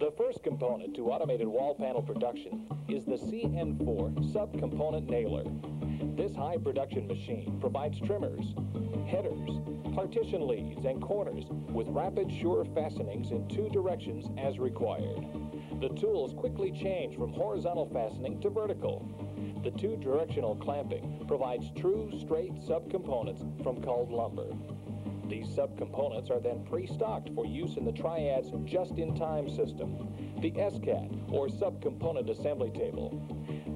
The first component to automated wall panel production is the CN4 subcomponent nailer. This high production machine provides trimmers, headers, partition leads, and corners with rapid sure fastenings in two directions as required. The tools quickly change from horizontal fastening to vertical. The two-directional clamping provides true straight subcomponents from culled lumber. These subcomponents are then pre-stocked for use in the Triad's just-in-time system, the SCAT, or Subcomponent Assembly Table.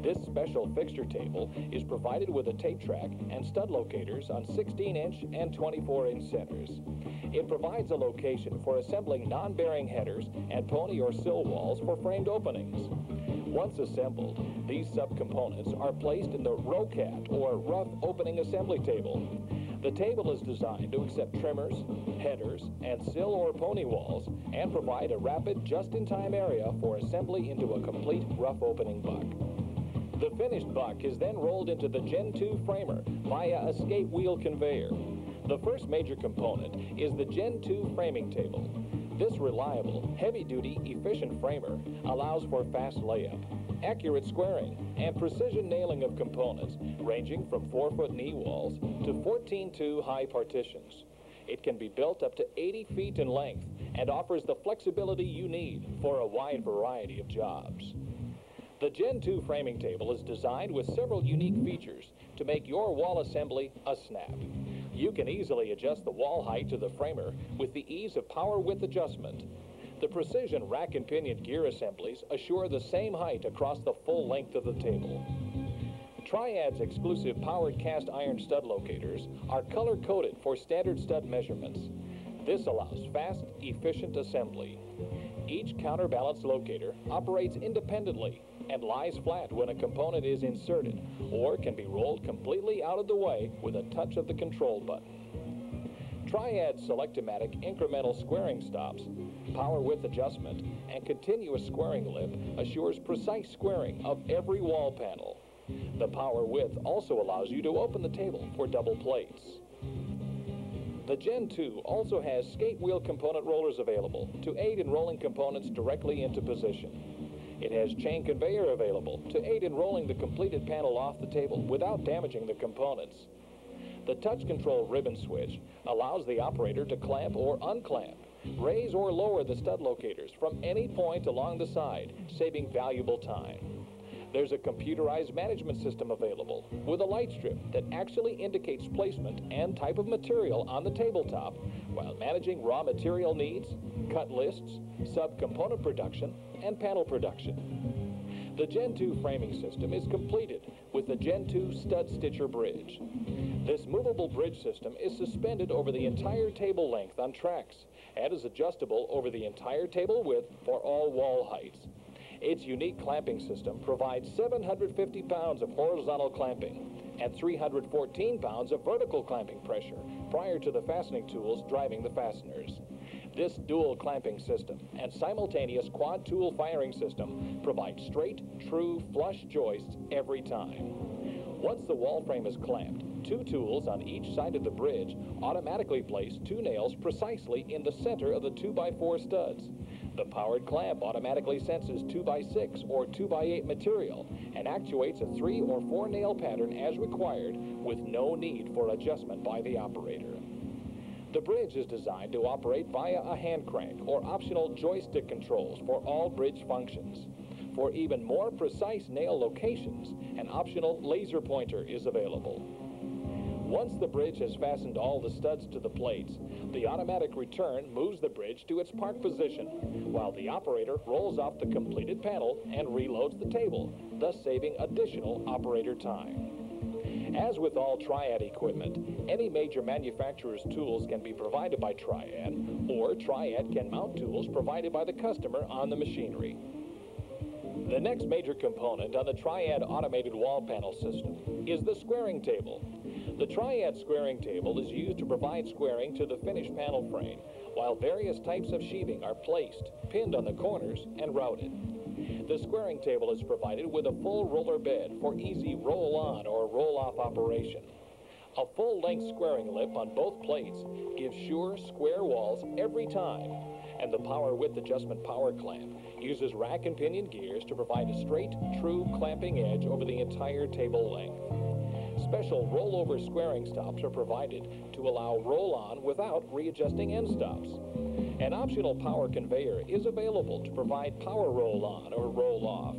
This special fixture table is provided with a tape track and stud locators on 16-inch and 24-inch centers. It provides a location for assembling non-bearing headers and pony or sill walls for framed openings. Once assembled, these subcomponents are placed in the ROCAT, or Rough Opening Assembly Table. The table is designed to accept trimmers, headers, and sill or pony walls and provide a rapid, just-in-time area for assembly into a complete rough opening buck. The finished buck is then rolled into the Gen 2 framer via a skate wheel conveyor. The first major component is the Gen 2 framing table. This reliable, heavy-duty, efficient framer allows for fast layup, accurate squaring, and precision nailing of components ranging from 4-foot knee walls to 14-2 high partitions. It can be built up to 80 feet in length and offers the flexibility you need for a wide variety of jobs. The Gen 2 framing table is designed with several unique features to make your wall assembly a snap. You can easily adjust the wall height to the framer with the ease of power width adjustment. The precision rack and pinion gear assemblies assure the same height across the full length of the table. Triad's exclusive powered cast iron stud locators are color-coded for standard stud measurements. This allows fast, efficient assembly. Each counterbalance locator operates independently and lies flat when a component is inserted or can be rolled completely out of the way with a touch of the control button. Triad Selectomatic incremental squaring stops, power width adjustment, and continuous squaring lip assures precise squaring of every wall panel. The power width also allows you to open the table for double plates. The Gen 2 also has skate wheel component rollers available to aid in rolling components directly into position. It has chain conveyor available to aid in rolling the completed panel off the table without damaging the components. The touch control ribbon switch allows the operator to clamp or unclamp, raise or lower the stud locators from any point along the side, saving valuable time. There's a computerized management system available with a light strip that actually indicates placement and type of material on the tabletop while managing raw material needs, cut lists, subcomponent production, and panel production. The Gen 2 framing system is completed with the Gen 2 stud stitcher bridge. This movable bridge system is suspended over the entire table length on tracks and is adjustable over the entire table width for all wall heights. Its unique clamping system provides 750 pounds of horizontal clamping and 314 pounds of vertical clamping pressure prior to the fastening tools driving the fasteners. This dual clamping system and simultaneous quad tool firing system provide straight, true, flush joists every time. Once the wall frame is clamped, two tools on each side of the bridge automatically place two nails precisely in the center of the 2x4 studs. The powered clamp automatically senses 2x6 or 2x8 material and actuates a 3 or 4 nail pattern as required with no need for adjustment by the operator. The bridge is designed to operate via a hand crank or optional joystick controls for all bridge functions. For even more precise nail locations, an optional laser pointer is available. Once the bridge has fastened all the studs to the plates, the automatic return moves the bridge to its park position, while the operator rolls off the completed panel and reloads the table, thus saving additional operator time. As with all Triad equipment, any major manufacturer's tools can be provided by Triad, or Triad can mount tools provided by the customer on the machinery. The next major component on the Triad automated wall panel system is the squaring table. The Triad squaring table is used to provide squaring to the finished panel frame, while various types of sheathing are placed, pinned on the corners, and routed. The squaring table is provided with a full roller bed for easy roll-on or roll-off operation. A full-length squaring lip on both plates gives sure square walls every time, and the power width adjustment power clamp uses rack and pinion gears to provide a straight, true clamping edge over the entire table length. Special rollover squaring stops are provided to allow roll-on without readjusting end stops. An optional power conveyor is available to provide power roll-on or roll-off.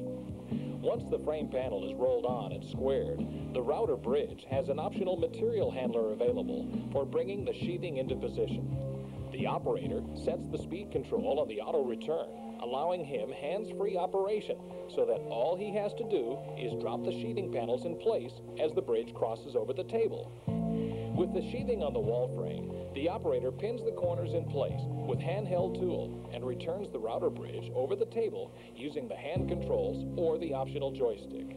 Once the frame panel is rolled on and squared, the router bridge has an optional material handler available for bringing the sheathing into position. The operator sets the speed control on the auto return, allowing him hands-free operation so that all he has to do is drop the sheathing panels in place as the bridge crosses over the table. With the sheathing on the wall frame, the operator pins the corners in place with handheld tool and returns the router bridge over the table using the hand controls or the optional joystick.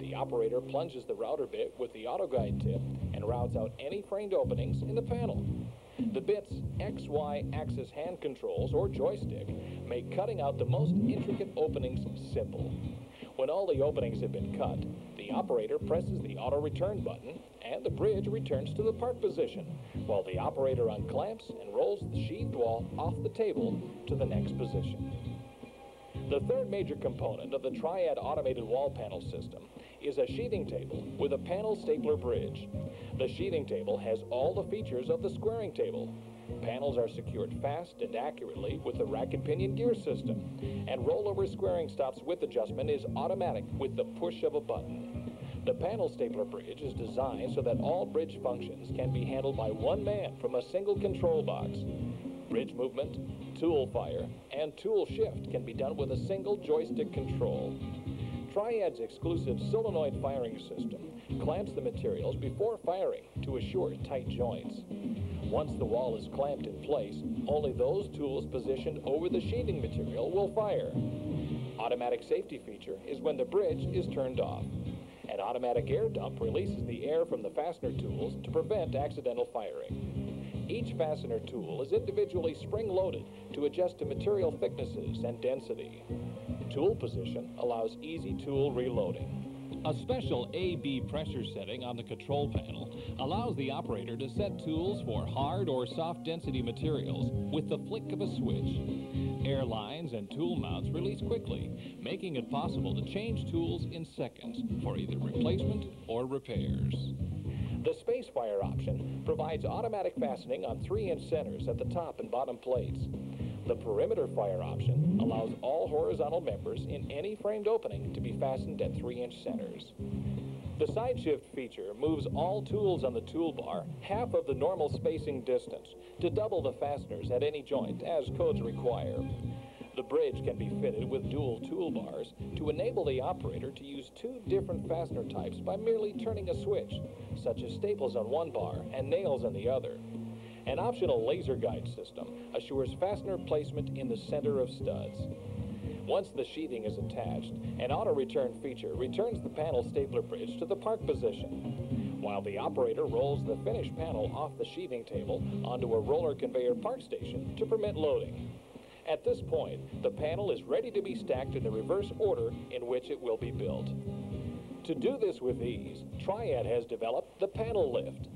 The operator plunges the router bit with the auto guide tip and routes out any framed openings in the panel. The bit's XY axis hand controls or joystick make cutting out the most intricate openings simple. When all the openings have been cut, the operator presses the auto return button and the bridge returns to the park position, while the operator unclamps and rolls the sheathed wall off the table to the next position. The third major component of the Triad automated wall panel system is a sheathing table with a panel stapler bridge. The sheathing table has all the features of the squaring table. Panels are secured fast and accurately with the rack and pinion gear system, and rollover squaring stops with adjustment is automatic with the push of a button. The panel stapler bridge is designed so that all bridge functions can be handled by one man from a single control box. Bridge movement, tool fire, and tool shift can be done with a single joystick control. Triad's exclusive solenoid firing system clamps the materials before firing to assure tight joints. Once the wall is clamped in place, only those tools positioned over the sheathing material will fire. Automatic safety feature is when the bridge is turned off. An automatic air dump releases the air from the fastener tools to prevent accidental firing. Each fastener tool is individually spring-loaded to adjust to material thicknesses and density. Tool position allows easy tool reloading. A special AB pressure setting on the control panel allows the operator to set tools for hard or soft density materials with the flick of a switch. Air lines and tool mounts release quickly, making it possible to change tools in seconds for either replacement or repairs. The space Spacefire option provides automatic fastening on 3-inch centers at the top and bottom plates. The perimeter fire option allows all horizontal members in any framed opening to be fastened at 3-inch centers. The side shift feature moves all tools on the toolbar half of the normal spacing distance to double the fasteners at any joint as codes require. The bridge can be fitted with dual toolbars to enable the operator to use two different fastener types by merely turning a switch, such as staples on one bar and nails on the other. An optional laser guide system assures fastener placement in the center of studs. Once the sheathing is attached, an auto-return feature returns the panel stapler bridge to the park position, while the operator rolls the finished panel off the sheathing table onto a roller conveyor park station to permit loading. At this point, the panel is ready to be stacked in the reverse order in which it will be built. To do this with ease, Triad has developed the panel lift,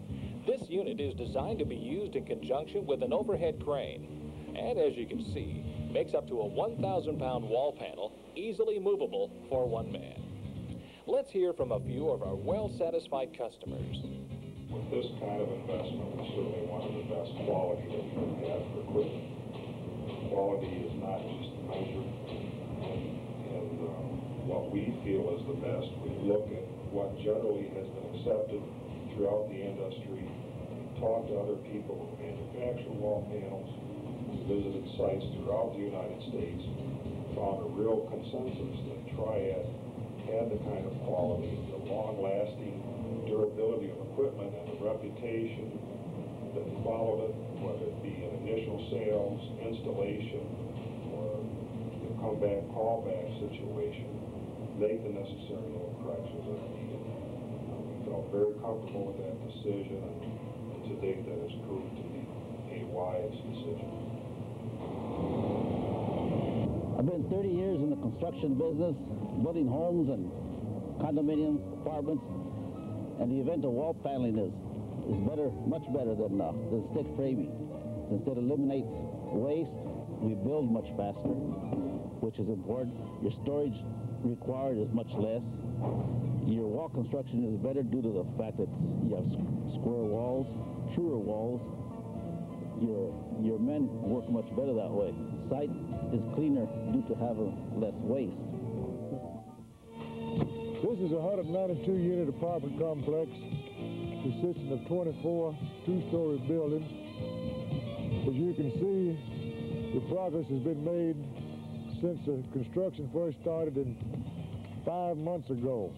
this unit is designed to be used in conjunction with an overhead crane, and as you can see, makes up to a 1,000-pound wall panel easily movable for one man. Let's hear from a few of our well-satisfied customers. With this kind of investment, we certainly of the best quality that you can have for equipment. Quality is not just measured in, in uh, what we feel is the best. We look at what generally has been accepted throughout the industry, talked to other people who manufacture wall panels, visited sites throughout the United States, found a real consensus that Triad had the kind of quality, the long-lasting durability of equipment and the reputation that followed it, whether it be an initial sales, installation, or the comeback, callback situation, make the necessary little corrections that are needed felt very comfortable with that decision, and to date, that has proved to be a wise decision. I've been 30 years in the construction business, building homes and condominiums, apartments, and the event of wall paneling is, is better, much better than, uh, than stick framing. Since it eliminates waste, we build much faster. which is important. Your storage required is much less. Your wall construction is better due to the fact that you have square walls, truer walls. Your your men work much better that way. Site is cleaner due to having less waste. This is a 192 unit apartment complex consisting of 24 two-story buildings. As you can see, the progress has been made since the construction first started in five months ago.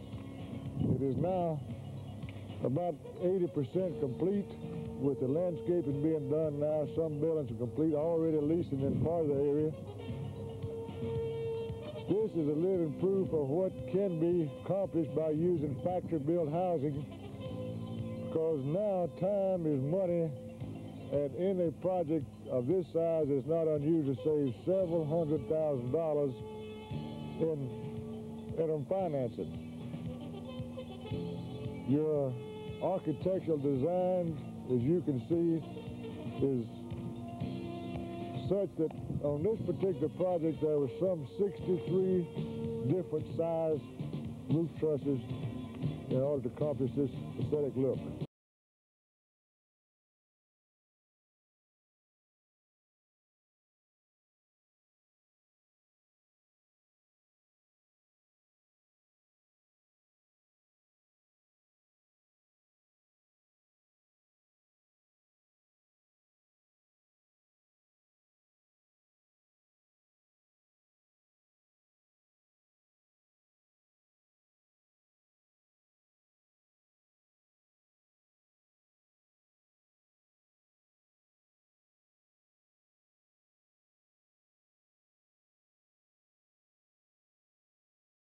It is now about 80% complete with the landscaping being done now. Some buildings are complete, already leasing in part of the area. This is a living proof of what can be accomplished by using factory-built housing because now time is money and in a project of this size it's not unusual to save several hundred thousand dollars in, in financing. Your architectural design, as you can see, is such that on this particular project there were some 63 different size roof trusses in order to accomplish this aesthetic look.